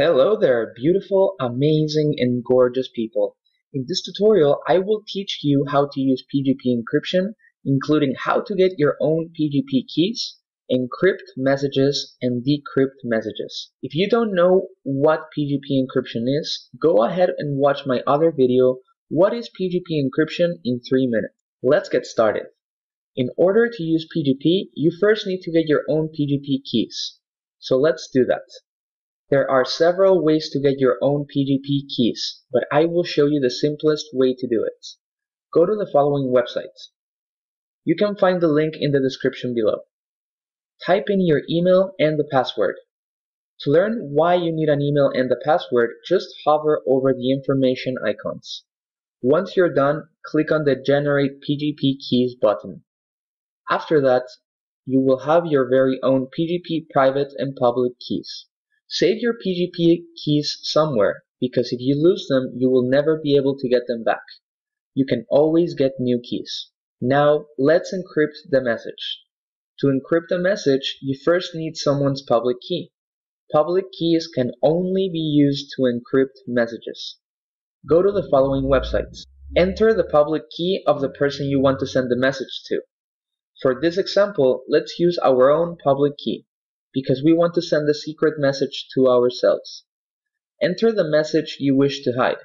Hello there, beautiful, amazing, and gorgeous people. In this tutorial, I will teach you how to use PGP encryption, including how to get your own PGP keys, encrypt messages, and decrypt messages. If you don't know what PGP encryption is, go ahead and watch my other video, What is PGP encryption in 3 minutes. Let's get started. In order to use PGP, you first need to get your own PGP keys. So let's do that. There are several ways to get your own PGP keys, but I will show you the simplest way to do it. Go to the following websites. You can find the link in the description below. Type in your email and the password. To learn why you need an email and the password, just hover over the information icons. Once you're done, click on the Generate PGP Keys button. After that, you will have your very own PGP private and public keys. Save your PGP keys somewhere, because if you lose them, you will never be able to get them back. You can always get new keys. Now, let's encrypt the message. To encrypt a message, you first need someone's public key. Public keys can only be used to encrypt messages. Go to the following websites. Enter the public key of the person you want to send the message to. For this example, let's use our own public key because we want to send a secret message to ourselves. Enter the message you wish to hide.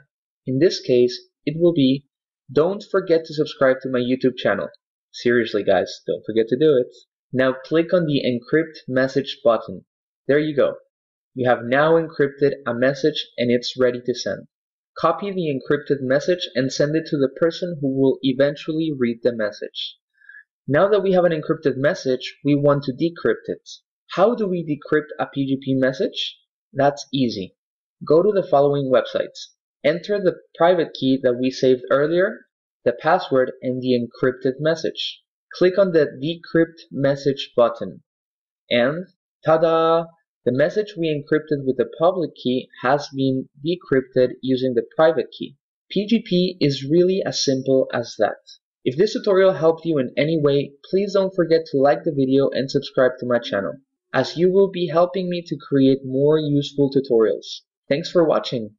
In this case, it will be, don't forget to subscribe to my YouTube channel. Seriously guys, don't forget to do it. Now click on the encrypt message button. There you go. You have now encrypted a message and it's ready to send. Copy the encrypted message and send it to the person who will eventually read the message. Now that we have an encrypted message, we want to decrypt it. How do we decrypt a PGP message? That's easy. Go to the following websites. Enter the private key that we saved earlier, the password, and the encrypted message. Click on the Decrypt Message button. And, ta-da! The message we encrypted with the public key has been decrypted using the private key. PGP is really as simple as that. If this tutorial helped you in any way, please don't forget to like the video and subscribe to my channel as you will be helping me to create more useful tutorials. Thanks for watching.